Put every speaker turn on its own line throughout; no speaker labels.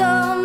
If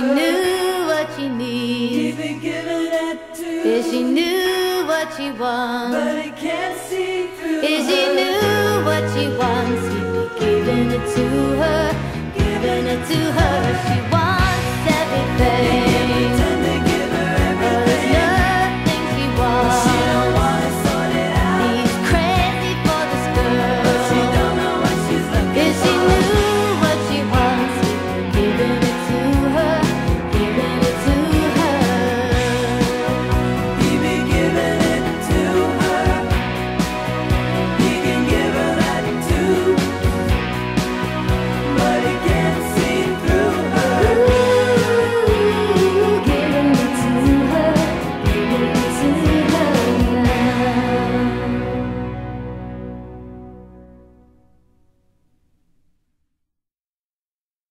she knew what she needs, if she knew what she wants,
But he can't see through
if she knew what she wants, he'd be giving it to her, giving it to her.